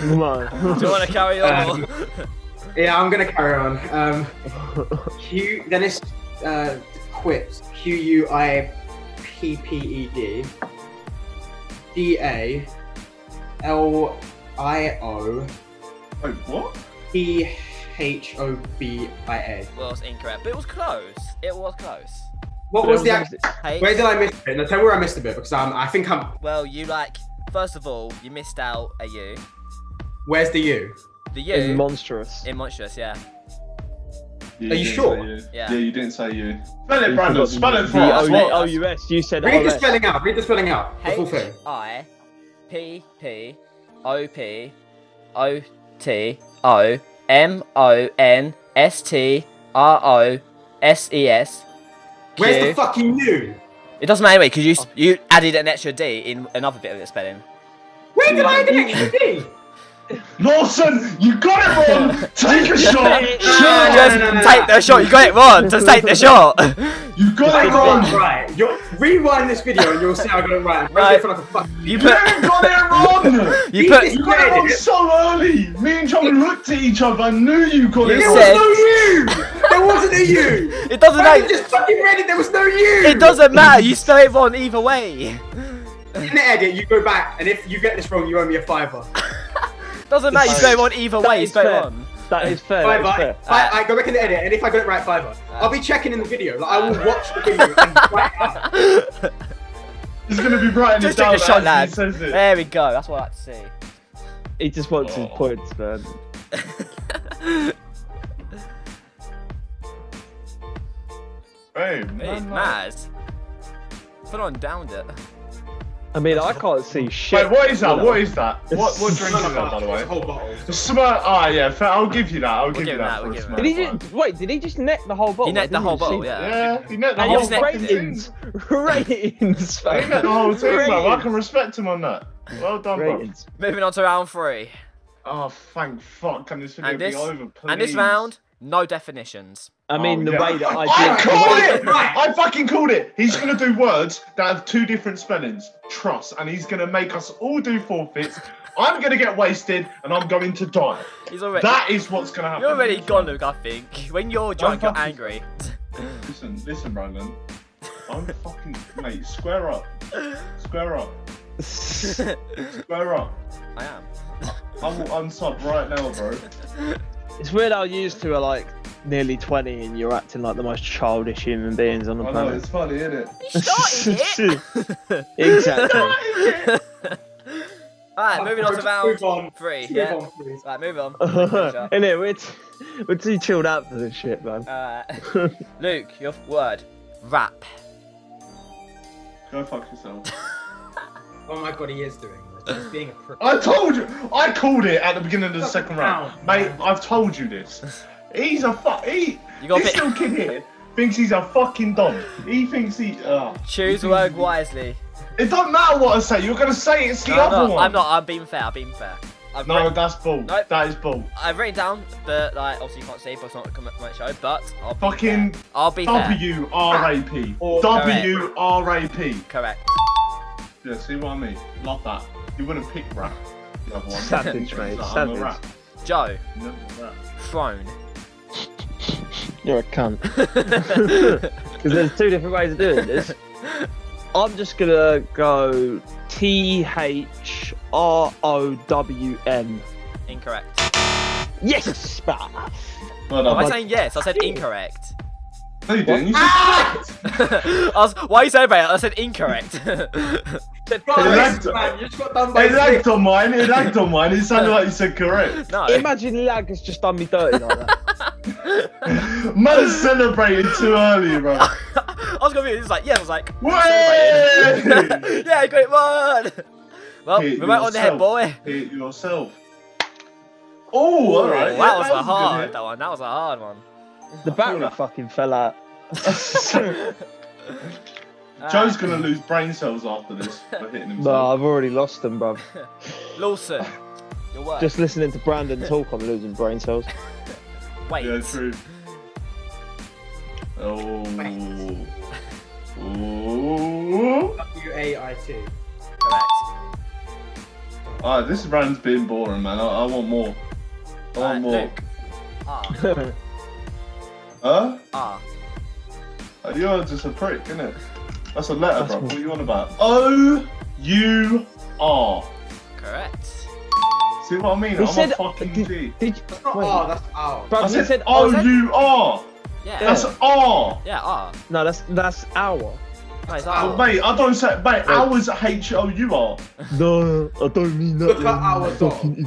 [SPEAKER 4] Come on.
[SPEAKER 1] Do you want to carry on?
[SPEAKER 3] Um, yeah, I'm gonna carry on. Um, Q. Dennis it's uh, quit. Q U I P P E D. D A L I O
[SPEAKER 2] Wait, what?
[SPEAKER 3] P H O B I A.
[SPEAKER 1] well, it's incorrect, but it was close. It was close.
[SPEAKER 3] What was the? Act-
[SPEAKER 1] Hey,
[SPEAKER 3] where did I miss it? Now tell me where I missed a bit because I'm. I think I'm.
[SPEAKER 1] well, you like. First of all, you missed out a U.
[SPEAKER 3] Where's the U?
[SPEAKER 1] The U
[SPEAKER 4] It's monstrous.
[SPEAKER 1] in monstrous, yeah.
[SPEAKER 2] Yeah,
[SPEAKER 3] Are you
[SPEAKER 2] didn't
[SPEAKER 3] sure?
[SPEAKER 2] say you.
[SPEAKER 1] Yeah.
[SPEAKER 2] Yeah, you didn't say you. Spell it, Brandon. Spell it for
[SPEAKER 4] the
[SPEAKER 2] us.
[SPEAKER 4] O-
[SPEAKER 1] What?
[SPEAKER 4] O-U-S. You said
[SPEAKER 3] Read the
[SPEAKER 4] OS.
[SPEAKER 3] spelling out. Read the spelling out. The full
[SPEAKER 1] H
[SPEAKER 3] thing.
[SPEAKER 1] I P P O P O T O M O N S T R O S E S.
[SPEAKER 3] Where's the fucking U?
[SPEAKER 1] It doesn't matter anyway because you oh. you added an extra D in another bit of the spelling.
[SPEAKER 3] Where did I add an extra D?
[SPEAKER 2] Lawson, you got it wrong. Take a shot.
[SPEAKER 3] No,
[SPEAKER 1] Just
[SPEAKER 3] no, no, no,
[SPEAKER 1] take
[SPEAKER 3] no.
[SPEAKER 1] the shot. You got it wrong. Just take the shot.
[SPEAKER 2] You got it wrong.
[SPEAKER 3] right. You'll rewind this video and you'll see I got it right.
[SPEAKER 1] Right.
[SPEAKER 3] right. like a fuck.
[SPEAKER 1] You
[SPEAKER 2] You
[SPEAKER 1] put
[SPEAKER 2] got it wrong.
[SPEAKER 1] you put
[SPEAKER 2] You got it wrong so early. Me and John looked at each other and knew you got
[SPEAKER 1] You
[SPEAKER 2] it
[SPEAKER 3] There
[SPEAKER 2] wrong.
[SPEAKER 1] said-
[SPEAKER 3] was no U. There wasn't a you.
[SPEAKER 1] it doesn't
[SPEAKER 3] I
[SPEAKER 1] matter.
[SPEAKER 3] just fucking read it. There was no U.
[SPEAKER 1] It doesn't matter. You spell it wrong either way.
[SPEAKER 3] In the edit, you go back, and if you get this wrong, you owe me a fiver.
[SPEAKER 1] Doesn't matter. You go on either
[SPEAKER 4] That
[SPEAKER 1] way.
[SPEAKER 4] is
[SPEAKER 1] It's going on.
[SPEAKER 4] That is fair.
[SPEAKER 3] Bye
[SPEAKER 4] That is
[SPEAKER 3] bye.
[SPEAKER 4] fair.
[SPEAKER 3] I, I go back in the edit, and if I got it right, fiver. I'll be checking in the video. Like I will watch the video and write it.
[SPEAKER 2] He's gonna be writing
[SPEAKER 1] Just
[SPEAKER 2] it
[SPEAKER 1] take
[SPEAKER 2] down
[SPEAKER 1] a shot, lad.
[SPEAKER 2] it.
[SPEAKER 1] There we go. That's what I like to see.
[SPEAKER 4] He just wants his
[SPEAKER 2] Oh.
[SPEAKER 4] points, man.
[SPEAKER 2] Hey,
[SPEAKER 1] Hey,
[SPEAKER 2] man,
[SPEAKER 1] Maz. Full on downed it.
[SPEAKER 4] I mean, I can't see shit.
[SPEAKER 2] Wait, what is that?
[SPEAKER 4] you know.
[SPEAKER 2] What is that? What what drink is that, by the
[SPEAKER 3] It's a
[SPEAKER 2] way?
[SPEAKER 3] whole bottle.
[SPEAKER 2] Smart. Ah, yeah. Fair, I'll give you that. I'll
[SPEAKER 1] We'll
[SPEAKER 2] give you that
[SPEAKER 1] that, we'll give
[SPEAKER 4] Did he just wait? Did he just net the whole bottle?
[SPEAKER 1] He
[SPEAKER 4] I
[SPEAKER 1] net the whole
[SPEAKER 4] even
[SPEAKER 1] bottle, yeah.
[SPEAKER 2] Yeah, he net the whole
[SPEAKER 1] you just
[SPEAKER 2] fucking
[SPEAKER 4] ratings,
[SPEAKER 2] thing.
[SPEAKER 4] ratings,
[SPEAKER 2] He net the whole thing, bro. I can respect him on that. Well done, bro.
[SPEAKER 1] Moving on to round three.
[SPEAKER 2] Oh, thank fuck. Can this video
[SPEAKER 1] And this-
[SPEAKER 2] be over, please?
[SPEAKER 1] And this round, no definitions.
[SPEAKER 4] I mean,
[SPEAKER 2] Oh,
[SPEAKER 4] the
[SPEAKER 2] yeah.
[SPEAKER 4] way that I
[SPEAKER 2] I
[SPEAKER 4] did.
[SPEAKER 2] called
[SPEAKER 4] the way-
[SPEAKER 2] it! I fucking called it! He's gonna do words that have two different spellings. Trust. And he's gonna make us all do forfeits. I'm gonna get wasted and I'm going to die.
[SPEAKER 1] He's already.
[SPEAKER 2] That is what's gonna happen.
[SPEAKER 1] You're already gone, Luke. I think. When you're drunk, you're
[SPEAKER 2] fucking-
[SPEAKER 1] angry.
[SPEAKER 2] Listen, listen, Brandon. I'm fucking mate, square up. Square up. Square up.
[SPEAKER 1] I am.
[SPEAKER 2] I will unsub right now, bro.
[SPEAKER 4] It's weird how you used to are like nearly 20 and you're acting like the most childish human beings on the
[SPEAKER 2] I know,
[SPEAKER 4] planet.
[SPEAKER 2] it's funny, isn't it?
[SPEAKER 1] You started it.
[SPEAKER 4] exactly.
[SPEAKER 1] Alright, moving on to round
[SPEAKER 3] on.
[SPEAKER 1] three.
[SPEAKER 3] Move
[SPEAKER 1] Yeah.
[SPEAKER 3] on, please.
[SPEAKER 1] Right, move on. Finish up.
[SPEAKER 4] Innit, we're, t- we're too chilled out for this shit, man.
[SPEAKER 1] Alright. Luke, your word. Rap.
[SPEAKER 2] Go fuck yourself.
[SPEAKER 3] Oh my god, he is doing this. He's being a prick.
[SPEAKER 2] I told you! I called it at the beginning of the
[SPEAKER 3] Fucking
[SPEAKER 2] second round.
[SPEAKER 3] hell.
[SPEAKER 2] Mate, I've told you this. He's a fuck. He.
[SPEAKER 1] You got a
[SPEAKER 2] this
[SPEAKER 1] bit-
[SPEAKER 2] little kid here thinks he's a fucking don. He thinks he. Uh,
[SPEAKER 1] Choose
[SPEAKER 2] he
[SPEAKER 1] word wisely.
[SPEAKER 2] It don't matter what I say. You're gonna say it's the
[SPEAKER 1] No, I'm
[SPEAKER 2] other
[SPEAKER 1] not.
[SPEAKER 2] one.
[SPEAKER 1] I'm not. I'm being fair. I'm being fair. I've,
[SPEAKER 2] No,
[SPEAKER 1] written,
[SPEAKER 2] that's bull.
[SPEAKER 1] Nope.
[SPEAKER 2] That is bull.
[SPEAKER 1] I've written down, but like obviously you can't see, but it's not a comment show. But I'll
[SPEAKER 2] Fucking
[SPEAKER 1] fair. I'll be fair.
[SPEAKER 2] W R A P.
[SPEAKER 3] Or-
[SPEAKER 2] W R A P.
[SPEAKER 1] Correct.
[SPEAKER 2] Yeah, see what I mean? Love that. You wouldn't pick rap. The other one.
[SPEAKER 4] Savage, mate,
[SPEAKER 2] Like,
[SPEAKER 4] savage.
[SPEAKER 2] rap.
[SPEAKER 1] Joe.
[SPEAKER 2] No, rap.
[SPEAKER 1] Throne.
[SPEAKER 4] You're a cunt. Because there's two different ways of doing this. I'm just gonna go T H R O W N.
[SPEAKER 1] Incorrect.
[SPEAKER 4] Yes, bruh.
[SPEAKER 2] Well
[SPEAKER 1] Am I
[SPEAKER 2] done.
[SPEAKER 1] saying yes? I said incorrect.
[SPEAKER 2] No, you didn't. You
[SPEAKER 1] Ah! I was, why are you saying about it? I said incorrect.
[SPEAKER 2] It
[SPEAKER 3] God,
[SPEAKER 2] lagged-
[SPEAKER 3] man, you just got done by
[SPEAKER 2] It lagged on mine. It lagged on mine. It sounded like you said correct.
[SPEAKER 1] no.
[SPEAKER 4] Imagine Lag has just done me dirty like that.
[SPEAKER 2] Man celebrated too early, bro.
[SPEAKER 1] I was confused. It was like, yeah, I was like,
[SPEAKER 2] Way!
[SPEAKER 1] celebrating. yeah, great one. Well,
[SPEAKER 2] Hit
[SPEAKER 1] remote on the head, boy.
[SPEAKER 2] Hit yourself. Oh, all right.
[SPEAKER 1] that
[SPEAKER 2] yeah,
[SPEAKER 1] was
[SPEAKER 2] that
[SPEAKER 1] a hard.
[SPEAKER 2] hit.
[SPEAKER 1] That one. That was a hard one.
[SPEAKER 4] The battery fucking fell out.
[SPEAKER 2] Joe's gonna ah. lose brain cells after this for hitting
[SPEAKER 4] no. I've already lost them, bruv.
[SPEAKER 1] Lawson. Your word.
[SPEAKER 4] Just listening to Brandon talk, I'm losing brain cells.
[SPEAKER 1] Wait.
[SPEAKER 2] Yeah, true. Oh. Ooh.
[SPEAKER 3] W A I T.
[SPEAKER 1] Correct.
[SPEAKER 2] Alright, this round's been boring, man. I, I want more. I want
[SPEAKER 1] Alright,
[SPEAKER 2] more.
[SPEAKER 1] Luke. Ah.
[SPEAKER 2] Huh?
[SPEAKER 1] Ah.
[SPEAKER 2] Uh, You're just a prick, innit? That's a letter,
[SPEAKER 4] That's
[SPEAKER 2] bro.
[SPEAKER 4] what-
[SPEAKER 2] What are you on about? O U R.
[SPEAKER 1] Correct.
[SPEAKER 2] See what I mean?
[SPEAKER 4] He
[SPEAKER 2] I'm
[SPEAKER 4] said-
[SPEAKER 2] a fucking
[SPEAKER 4] did-
[SPEAKER 2] G.
[SPEAKER 4] Did you,
[SPEAKER 3] That's not
[SPEAKER 4] Wait.
[SPEAKER 3] R, that's R.
[SPEAKER 4] bruv,
[SPEAKER 2] I said
[SPEAKER 4] said
[SPEAKER 2] O
[SPEAKER 4] oh,
[SPEAKER 2] U R.
[SPEAKER 1] Yeah.
[SPEAKER 2] That's R.
[SPEAKER 1] Yeah. Ah.
[SPEAKER 4] No, that's that's our.
[SPEAKER 1] No, it's
[SPEAKER 2] Oh, mate, I don't say, mate, ours H O U R.
[SPEAKER 4] No, I don't mean that.
[SPEAKER 3] Look at our dog.
[SPEAKER 4] idiot.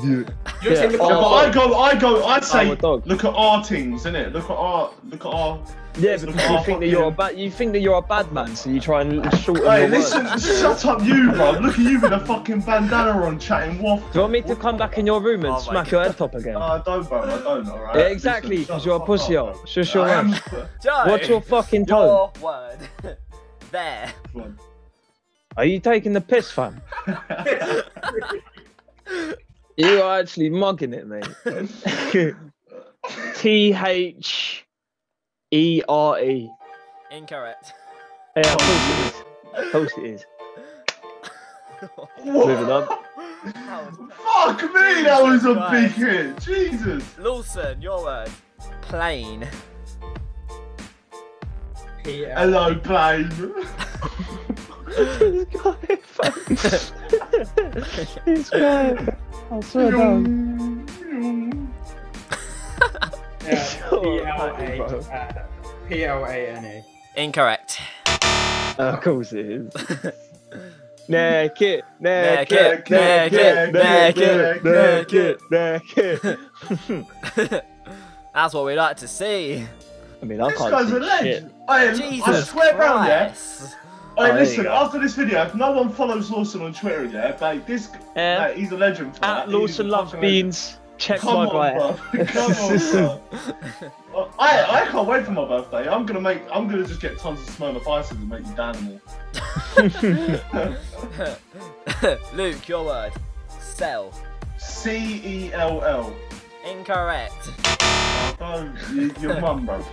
[SPEAKER 3] You don't say
[SPEAKER 4] Yeah,
[SPEAKER 3] look
[SPEAKER 4] oh,
[SPEAKER 3] at
[SPEAKER 2] Yeah, but
[SPEAKER 3] R.
[SPEAKER 2] I go, I go, I say, look at our things, innit? Look at our, look at our.
[SPEAKER 4] Yeah,
[SPEAKER 2] Look
[SPEAKER 4] because you think that you're a bad. You think that you're a bad man, so you try and shorten
[SPEAKER 2] Hey,
[SPEAKER 4] your
[SPEAKER 2] listen,
[SPEAKER 4] words.
[SPEAKER 2] shut up, you, bro. Look at you with a fucking bandana on, chatting waffle.
[SPEAKER 4] Do you want me to come back in your room and
[SPEAKER 1] Oh
[SPEAKER 4] smack your head top again?
[SPEAKER 2] No, I don't, bro. I don't. Alright.
[SPEAKER 4] Yeah, exactly, because you're a pussy
[SPEAKER 2] up,
[SPEAKER 4] hole. Shush your
[SPEAKER 2] I am-
[SPEAKER 4] mouth.
[SPEAKER 1] Joe.
[SPEAKER 4] What's your fucking tone?
[SPEAKER 1] Your word. there.
[SPEAKER 4] Are you taking the piss, fam? You are actually mugging it, mate. T H E R E.
[SPEAKER 1] Incorrect.
[SPEAKER 4] Yeah, of course it is. Of course it is. Moving on.
[SPEAKER 2] Fuck me, that was a big hit. Jesus.
[SPEAKER 1] Lawson, your word. Plain.
[SPEAKER 3] P L.
[SPEAKER 2] Hello, plane.
[SPEAKER 4] this guy. this guy. I swear down.
[SPEAKER 3] Yeah,
[SPEAKER 4] Sure,
[SPEAKER 3] P L
[SPEAKER 4] funny, bro.
[SPEAKER 3] P L A N E.
[SPEAKER 1] Incorrect.
[SPEAKER 4] of course it is. Naked,
[SPEAKER 1] Naked,
[SPEAKER 4] naked,
[SPEAKER 1] naked,
[SPEAKER 4] naked,
[SPEAKER 1] naked,
[SPEAKER 4] naked, naked.
[SPEAKER 1] That's what we like to see.
[SPEAKER 4] I mean, I
[SPEAKER 2] This
[SPEAKER 4] can't
[SPEAKER 2] guy's a
[SPEAKER 4] see shit.
[SPEAKER 2] legend. I, I
[SPEAKER 1] Jesus
[SPEAKER 2] swear down, yeah.
[SPEAKER 1] Christ.
[SPEAKER 2] Hey,
[SPEAKER 4] Oh,
[SPEAKER 2] listen, after this video, if no one follows Lawson on Twitter, yeah, mate, this,
[SPEAKER 4] Yeah.
[SPEAKER 2] mate, he's a legend for that.
[SPEAKER 4] At
[SPEAKER 2] He's a
[SPEAKER 4] Lawson loves beans. Check
[SPEAKER 2] Come
[SPEAKER 4] my
[SPEAKER 2] on,
[SPEAKER 4] guy.
[SPEAKER 2] bro. Come on, bro. I, I can't wait for my birthday. I'm gonna make. I'm gonna just get tons of Smirnoff ices and make you Danimal.
[SPEAKER 1] Luke, your word. Cell.
[SPEAKER 2] C E L L.
[SPEAKER 1] Incorrect.
[SPEAKER 2] Oh, don't. You, your mum, bro.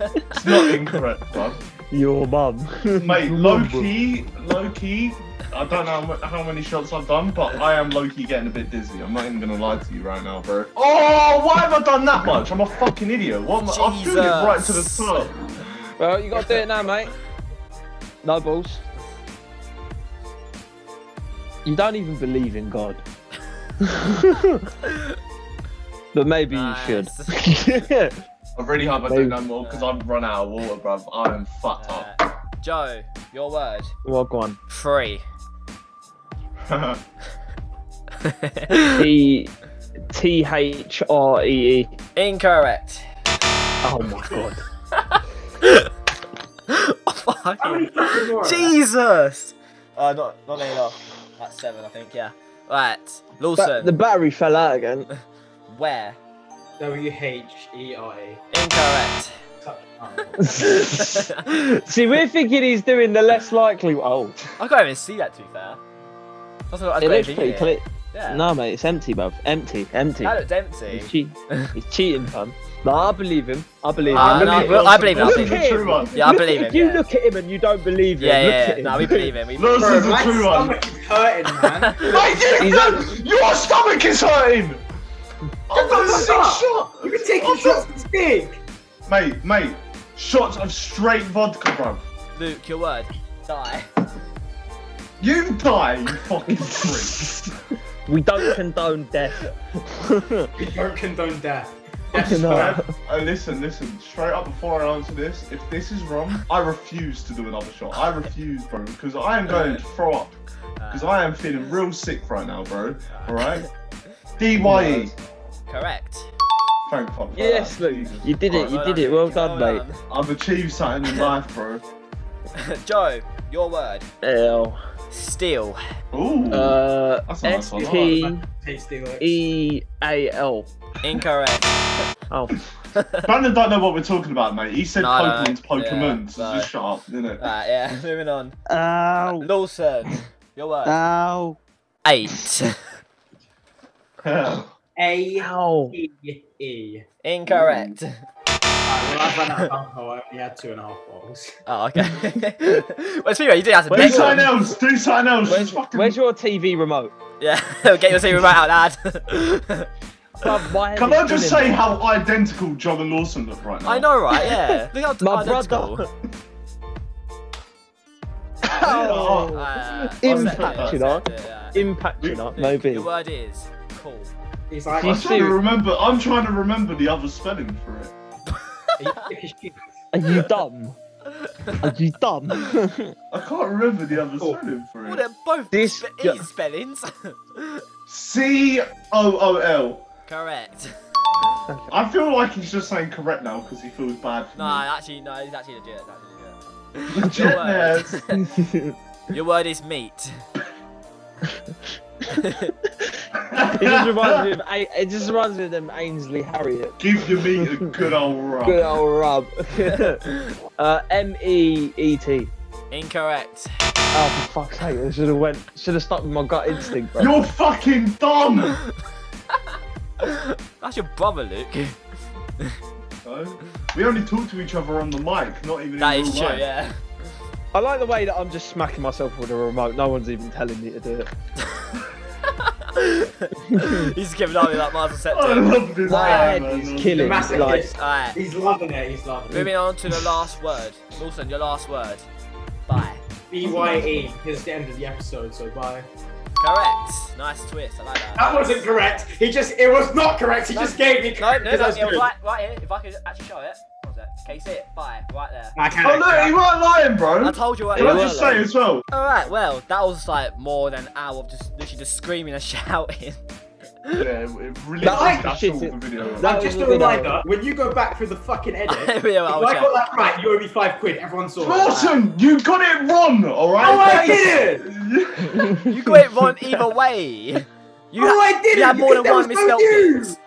[SPEAKER 2] It's not incorrect, bro.
[SPEAKER 4] Your mum.
[SPEAKER 2] Mate, low key, low key. I don't know how many shots I've done, but I am low key getting a bit dizzy. I'm not even gonna lie to you right now, bro. Oh, why have I done that much? I'm a fucking idiot. What? am I- I'm doing it right to the
[SPEAKER 1] Jesus.
[SPEAKER 2] top.
[SPEAKER 4] Well, you gotta do it now, mate. No balls. You don't even believe in God. but maybe you should.
[SPEAKER 2] I really hope I
[SPEAKER 4] Maybe.
[SPEAKER 2] do no more because I've run out of water, bruv. I am fucked up.
[SPEAKER 1] Uh, Joe, your word.
[SPEAKER 4] What one?
[SPEAKER 1] Free.
[SPEAKER 4] T T H R E E.
[SPEAKER 1] Incorrect.
[SPEAKER 4] Oh my god.
[SPEAKER 3] How many
[SPEAKER 1] Fucking
[SPEAKER 3] fucking more?
[SPEAKER 1] Jesus. Uh, not not many enough. That's seven, I think. Yeah. Right.
[SPEAKER 4] Ba-
[SPEAKER 1] Lawson.
[SPEAKER 4] the battery fell out again.
[SPEAKER 1] Where?
[SPEAKER 3] W H E R E.
[SPEAKER 1] Incorrect.
[SPEAKER 4] See, we're thinking he's doing the less likely. Oh,
[SPEAKER 1] I can't even see that. To be fair. That's what
[SPEAKER 4] it looks pretty
[SPEAKER 1] here.
[SPEAKER 4] clear.
[SPEAKER 1] Yeah.
[SPEAKER 4] No, mate, it's empty, bruv. Empty, empty.
[SPEAKER 1] That looked empty.
[SPEAKER 4] He's, cheat- he's cheating, fam. No, I believe him. I believe
[SPEAKER 1] Ah,
[SPEAKER 4] him.
[SPEAKER 1] no,
[SPEAKER 4] Look
[SPEAKER 1] well,
[SPEAKER 4] at
[SPEAKER 1] I
[SPEAKER 4] him.
[SPEAKER 1] believe him. I
[SPEAKER 2] Look
[SPEAKER 1] believe
[SPEAKER 2] at
[SPEAKER 1] him.
[SPEAKER 2] the true one.
[SPEAKER 1] Yeah, I
[SPEAKER 4] Look-
[SPEAKER 1] believe him.
[SPEAKER 4] If you
[SPEAKER 1] yeah.
[SPEAKER 4] look at him and you don't believe him,
[SPEAKER 1] Yeah,
[SPEAKER 4] look
[SPEAKER 1] yeah,
[SPEAKER 4] at
[SPEAKER 1] yeah.
[SPEAKER 4] him.
[SPEAKER 1] No, we believe him. We
[SPEAKER 2] Lawson's
[SPEAKER 3] Bro,
[SPEAKER 2] the
[SPEAKER 3] my
[SPEAKER 2] true one.
[SPEAKER 3] stomach is hurting, man.
[SPEAKER 2] Mate, you
[SPEAKER 4] He's
[SPEAKER 2] done- your stomach is hurting. Oh, I've done
[SPEAKER 3] the
[SPEAKER 2] six
[SPEAKER 3] fuck up.
[SPEAKER 2] shots.
[SPEAKER 3] You've been taking shots this big.
[SPEAKER 2] Mate, mate, shots of straight vodka, bruv.
[SPEAKER 1] Luke, your word. Die.
[SPEAKER 2] You die, you fucking freak.
[SPEAKER 4] We don't condone death.
[SPEAKER 3] We don't condone death.
[SPEAKER 4] Fucking
[SPEAKER 3] Death's
[SPEAKER 4] hell.
[SPEAKER 3] bad.
[SPEAKER 2] Oh, uh, uh, listen, listen. Straight up before I answer this, if this is wrong, I refuse to do another shot. I refuse, bro, because I am going to throw up. Because I am feeling real sick right now, bro. All right. D Y E.
[SPEAKER 1] Correct.
[SPEAKER 2] Thank fuck. for
[SPEAKER 4] Yes,
[SPEAKER 2] that.
[SPEAKER 4] Luke.
[SPEAKER 2] Jesus
[SPEAKER 4] You did it.
[SPEAKER 2] Christ.
[SPEAKER 4] You did it. Well done, mate.
[SPEAKER 2] I've achieved something in life, bro.
[SPEAKER 1] done. Joe, your word.
[SPEAKER 4] L.
[SPEAKER 1] Steel.
[SPEAKER 2] Ooh.
[SPEAKER 4] Uh,
[SPEAKER 2] That's a nice
[SPEAKER 4] S
[SPEAKER 2] one, I like
[SPEAKER 4] P
[SPEAKER 3] Tasty lips.
[SPEAKER 4] E A L.
[SPEAKER 1] Incorrect.
[SPEAKER 4] Oh,
[SPEAKER 2] Brandon don't know what we're talking about, mate. He said
[SPEAKER 1] No, I
[SPEAKER 2] Pokemon's
[SPEAKER 1] don't.
[SPEAKER 2] Pokemon,
[SPEAKER 1] Yeah,
[SPEAKER 2] so
[SPEAKER 1] no.
[SPEAKER 2] just shut up, innit?
[SPEAKER 1] Right, yeah, moving on.
[SPEAKER 4] ow,
[SPEAKER 1] Lawson, your word.
[SPEAKER 4] ow,
[SPEAKER 1] Eight.
[SPEAKER 3] A
[SPEAKER 4] ow.
[SPEAKER 3] E E.
[SPEAKER 1] Incorrect.
[SPEAKER 3] Alright, well, I've run out of alcohol. I only had two and a half bottles.
[SPEAKER 1] Oh, okay. well, speaking of, you do have to
[SPEAKER 2] do
[SPEAKER 1] next
[SPEAKER 2] something
[SPEAKER 1] one.
[SPEAKER 2] else. Do something else.
[SPEAKER 4] Where's,
[SPEAKER 2] Just fucking...
[SPEAKER 4] where's your TV remote?
[SPEAKER 1] Yeah, get your team right out, lad.
[SPEAKER 4] Bruv, my head
[SPEAKER 2] Can
[SPEAKER 4] is
[SPEAKER 2] I just
[SPEAKER 4] spinning.
[SPEAKER 2] say how identical John and Lawson look right now?
[SPEAKER 1] I know, right? Yeah. Look how
[SPEAKER 4] My
[SPEAKER 1] identical.
[SPEAKER 4] brother.
[SPEAKER 2] Oh.
[SPEAKER 1] Uh,
[SPEAKER 4] Impact, you
[SPEAKER 1] set
[SPEAKER 4] know? Impact, you know,
[SPEAKER 1] Luke,
[SPEAKER 4] maybe.
[SPEAKER 1] Your word is cool.
[SPEAKER 3] He's like,
[SPEAKER 2] I'm trying to remember. I'm trying to remember the other spelling for it.
[SPEAKER 4] Are you dumb? Are you dumb?
[SPEAKER 2] I can't remember the other
[SPEAKER 3] Cool.
[SPEAKER 2] spelling for it.
[SPEAKER 1] Well,
[SPEAKER 2] it.
[SPEAKER 1] they're both
[SPEAKER 4] This
[SPEAKER 1] spe-
[SPEAKER 4] guy-
[SPEAKER 1] spellings.
[SPEAKER 2] C O O L.
[SPEAKER 1] Correct.
[SPEAKER 2] I feel like he's just saying correct now because he feels bad for
[SPEAKER 1] No,
[SPEAKER 2] me.
[SPEAKER 1] actually, no, he's actually legit. He's actually legit.
[SPEAKER 2] Legit,
[SPEAKER 1] Your word. Your word is meat.
[SPEAKER 4] It just reminds me of A- it just reminds me of them Ainsley Harriott.
[SPEAKER 2] Give your meat a good old rub.
[SPEAKER 4] Good old rub. uh, M E E T.
[SPEAKER 1] Incorrect.
[SPEAKER 4] Oh, for fuck's sake! I should have went. Should have stuck with my gut instinct, bro.
[SPEAKER 2] You're fucking dumb.
[SPEAKER 1] That's your brother, Luke.
[SPEAKER 2] So, we only talk to each other on the mic, not even
[SPEAKER 1] That
[SPEAKER 2] in
[SPEAKER 1] is
[SPEAKER 2] real
[SPEAKER 1] true,
[SPEAKER 2] life.
[SPEAKER 1] yeah.
[SPEAKER 4] I like the way that I'm just smacking myself with a remote. No one's even telling me to do it.
[SPEAKER 1] He's giving up with that Marvel set
[SPEAKER 2] I love this
[SPEAKER 4] head
[SPEAKER 2] man.
[SPEAKER 4] is killing.
[SPEAKER 3] Massive
[SPEAKER 4] Like,
[SPEAKER 3] kiss.
[SPEAKER 1] Alright,
[SPEAKER 3] He's loving it. He's loving it.
[SPEAKER 1] moving on to the last word. Lawson, your last word. Bye.
[SPEAKER 3] B Y E. Here's the end of the episode. So bye.
[SPEAKER 1] Correct. Nice twist. I like that.
[SPEAKER 3] That wasn't correct. He just, it was not correct. He
[SPEAKER 1] No.
[SPEAKER 3] just gave me
[SPEAKER 1] No, no,
[SPEAKER 3] because
[SPEAKER 1] no.
[SPEAKER 3] I was
[SPEAKER 1] It was
[SPEAKER 3] good.
[SPEAKER 1] right, right here. If I could actually show it. What was it? Can you see it? Bye. Right there.
[SPEAKER 3] I can't.
[SPEAKER 2] Oh look, he weren't lying, bro.
[SPEAKER 1] I told you what.
[SPEAKER 2] Can
[SPEAKER 1] it
[SPEAKER 2] I
[SPEAKER 1] was.
[SPEAKER 2] just say as well?
[SPEAKER 1] Alright, well, that was like more than an hour of just literally just screaming and shouting.
[SPEAKER 2] Yeah, it really
[SPEAKER 4] That
[SPEAKER 2] that's
[SPEAKER 4] shit,
[SPEAKER 2] all
[SPEAKER 4] it-
[SPEAKER 2] the video. was.
[SPEAKER 4] that
[SPEAKER 3] And just a
[SPEAKER 4] a good
[SPEAKER 3] reminder, when you go back through the fucking edit,
[SPEAKER 1] Yeah,
[SPEAKER 3] if
[SPEAKER 1] I'll
[SPEAKER 3] I
[SPEAKER 1] check.
[SPEAKER 3] got that right, you owe me five quid. Everyone saw it.
[SPEAKER 2] Lawson, you got it wrong, alright?
[SPEAKER 3] Oh, I didn't!
[SPEAKER 1] You got it wrong either way. You,
[SPEAKER 3] Oh,
[SPEAKER 1] ha-
[SPEAKER 3] I didn't,
[SPEAKER 1] you had more
[SPEAKER 3] because
[SPEAKER 1] than one
[SPEAKER 3] was
[SPEAKER 1] misspelled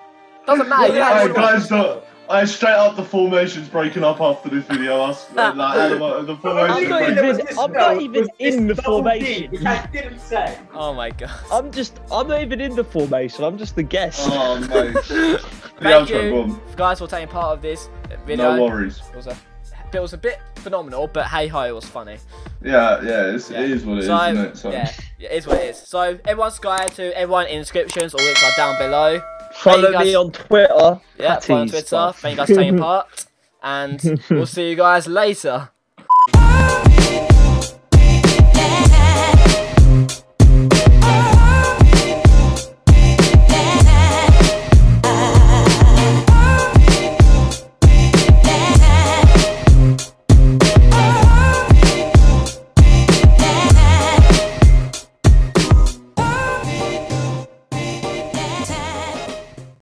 [SPEAKER 1] Doesn't matter. You had
[SPEAKER 2] Alright,
[SPEAKER 1] more than one.
[SPEAKER 2] Uh, guys, look, I straight up the formations breaking up after this video. Us, ah. like, uh, the
[SPEAKER 3] The
[SPEAKER 2] formation.
[SPEAKER 4] I'm not
[SPEAKER 3] thing
[SPEAKER 2] break-
[SPEAKER 3] that was
[SPEAKER 4] even- I'm not even in the formation.
[SPEAKER 3] Which I didn't say.
[SPEAKER 1] Oh my god.
[SPEAKER 4] I'm just, I'm not even in the formation. I'm just the guest.
[SPEAKER 2] Oh, mate. The
[SPEAKER 1] Thank
[SPEAKER 2] outro,
[SPEAKER 1] you,
[SPEAKER 2] go
[SPEAKER 1] guys, for taking part of this video.
[SPEAKER 2] No worries.
[SPEAKER 1] It was a, it was a bit phenomenal, but hey ho, it was funny.
[SPEAKER 2] Yeah, yeah, it's,
[SPEAKER 1] Yeah.
[SPEAKER 2] it is what it is,
[SPEAKER 1] so,
[SPEAKER 2] isn't it? So,
[SPEAKER 1] yeah, yeah, it is what it is. So, everyone subscribe to everyone in the descriptions, or links are down below.
[SPEAKER 4] Follow
[SPEAKER 1] guys-
[SPEAKER 4] me on Twitter.
[SPEAKER 1] Yeah,
[SPEAKER 4] Patties
[SPEAKER 1] follow on Twitter. Thank you guys for taking part, and we'll see you guys later.